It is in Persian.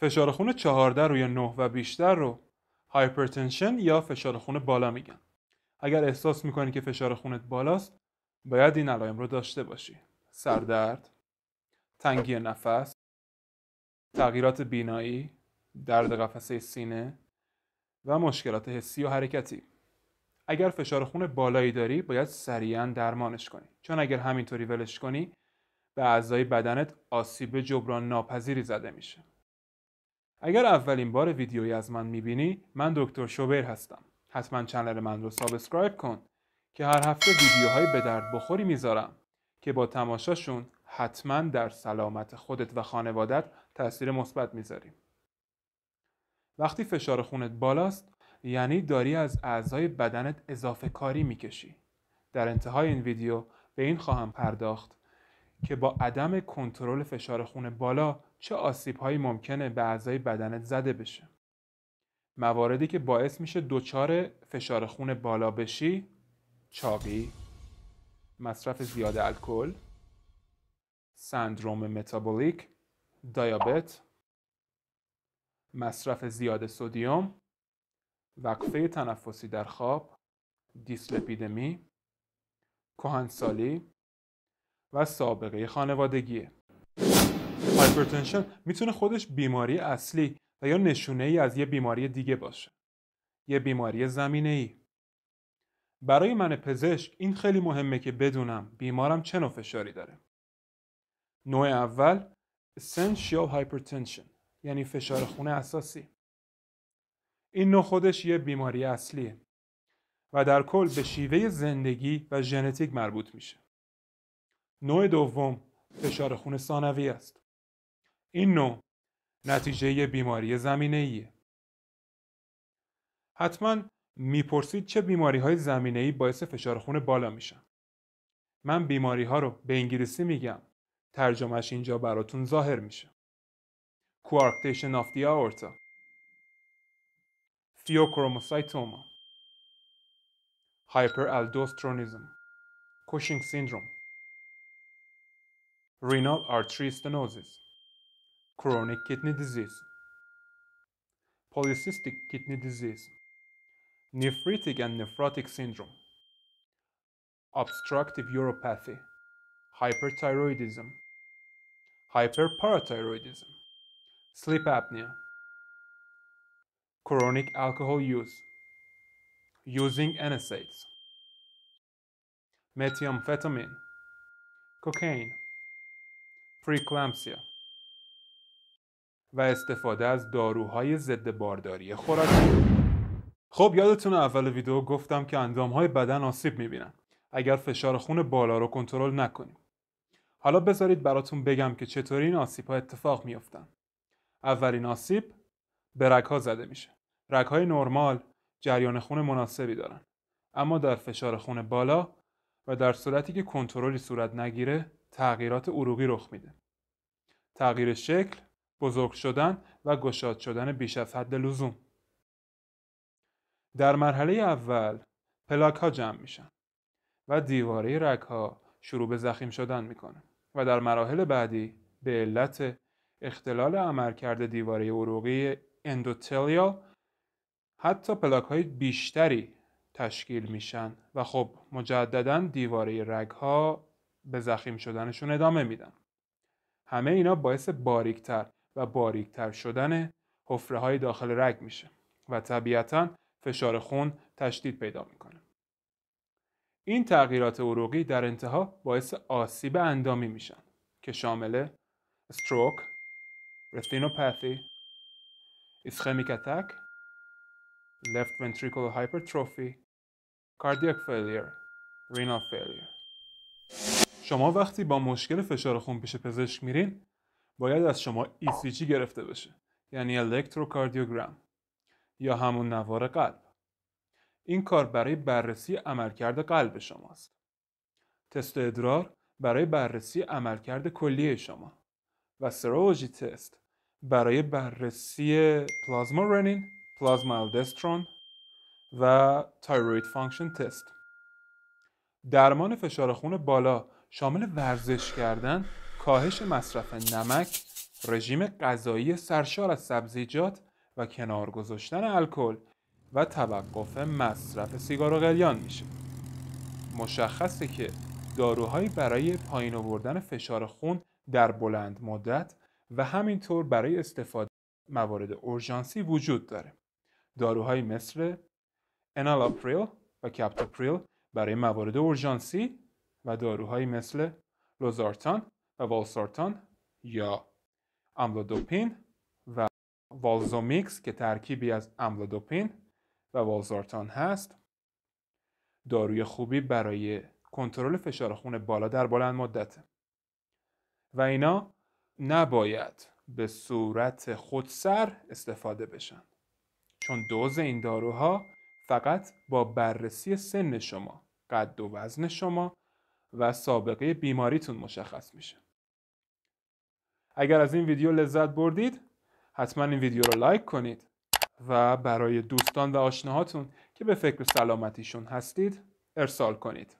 فشار خون 14 روی 9 و بیشتر رو هایپرتنشن یا فشار خون بالا میگن. اگر احساس می‌کنی که فشار خونت بالاست باید این علائم رو داشته باشی. سردرد تنگی نفس تغییرات بینایی درد قفسه سینه و مشکلات حسی و حرکتی. اگر فشار خون بالایی داری باید سریعا درمانش کنی. چون اگر همینطوری ولش کنی به اعضای بدنت آسیب جبران ناپذیری زده میشه. اگر اولین بار ویدیویی از من می‌بینی من دکتر شوبر هستم. حتما channel من رو subscribe کن که هر هفته ویدیوهای به درد بخوری می‌ذارم که با تماشاشون حتما در سلامت خودت و خانوادت تاثیر مثبت می‌ذاریم وقتی فشار خونت بالاست یعنی داری از اعضای بدنت اضافه کاری می‌کشی. در انتهای این ویدیو به این خواهم پرداخت که با عدم کنترل فشار خون بالا چه آسیب هایی ممکنه به اعضای بدنت زده بشه. مواردی که باعث میشه دچار فشار خون بالا بشی چاقی مصرف زیاد الکل سندروم متابولیک دیابت مصرف زیاد سودیوم وقفه تنفسی در خواب دیسلپیدمی کهنسالی و سابقه خانوادگیه. هایپرتنشن می‌تونه خودش بیماری اصلی و یا نشونه ای از یه بیماری دیگه باشه. یه بیماری زمینه ای برای من پزشک این خیلی مهمه که بدونم بیمارم چه نوع فشاری داره. نوع اول essential hypertension یعنی فشار خون اساسی. این نوع خودش یه بیماری اصلیه و در کل به شیوه زندگی و ژنتیک مربوط میشه. نوع دوم فشار خون ثانوی است. این نوع نتیجه بیماری زمینه ایه. حتما می‌پرسید چه بیماری های زمینه ای باعث فشار خون بالا میشن. من بیماری ها رو به انگلیسی میگم. ترجمهش اینجا براتون ظاهر میشه. coarctation of the aorta pheochromocytoma hyperaldosteronism Cushing syndrome renal artery stenosis chronic kidney disease polycystic kidney disease nephritic and nephrotic syndrome obstructive uropathy hyperthyroidism hyperparathyroidism sleep apnea chronic alcohol use using NSAIDs methamphetamine cocaine پریکلامسیا و استفاده از داروهای ضد بارداری خوراکی خب یادتون اول ویدیو گفتم که اندامهای بدن آسیب می‌بینن. اگر فشار خون بالا رو کنترل نکنیم. حالا بذارید براتون بگم که چطوری این آسیب ها اتفاق میافتن. اولین آسیب به رگها زده میشه. رگهای نرمال جریان خون مناسبی دارن. اما در فشار خون بالا و در صورتی که کنترلی صورت نگیره تغییرات عروقی رخ میده. تغییر شکل، بزرگ شدن و گشاد شدن بیش از حد لزوم. در مرحله اول پلاک ها جمع میشن و دیواره رگ ها شروع به زخیم شدن می‌کنه و در مراحل بعدی به علت اختلال عملکرد دیواره عروقی اندوتلیال حتی پلاک های بیشتری تشکیل میشن و خب مجددا دیواره رگ ها به زخیم شدنشون ادامه میدن. همه اینا باعث باریکتر و باریکتر شدن حفره های داخل رگ میشه و طبیعتا فشار خون تشدید پیدا می‌کنه. این تغییرات عروقی در انتها باعث آسیب اندامی میشن که شامل استروک، رتینوپاثی، اسخمیک اتک، left ventricular hypertrophy, cardiac failure, renal failure. شما وقتی با مشکل فشار خون پیش پزشک میرین باید از شما ECG گرفته بشه یعنی الکتروکاردیوگرام یا همون نوار قلب. این کار برای بررسی عملکرد قلب شماست. تست ادرار برای بررسی عملکرد کلیه شما و سرولوژی تست برای بررسی plasma renin، plasma aldosterone و thyroid function test. درمان فشار خون بالا شامل ورزش کردن، کاهش مصرف نمک رژیم غذایی سرشار از سبزیجات و کنار گذاشتن الکل و توقف مصرف سیگار و قلیان میشه. مشخصه که داروهایی برای پایین آوردن فشار خون در بلند مدت و همینطور برای استفاده موارد اورژانسی وجود داره. داروهایی مثل انالاپریل و کپتوپریل برای موارد اورژانسی و داروهایی مثل لوزارتان و والسارتان یا آملودیپین و والزومیکس که ترکیبی از آملودیپین و والزارتان هست. داروی خوبی برای کنترل فشار خون بالا در بلند مدته و اینا نباید به صورت خودسر استفاده بشن. چون دوز این داروها فقط با بررسی سن شما قد و وزن شما و سابقه بیماریتون مشخص میشه. اگر از این ویدیو لذت بردید حتما این ویدیو رو لایک کنید و برای دوستان و آشناهاتون که به فکر سلامتیشون هستید ارسال کنید.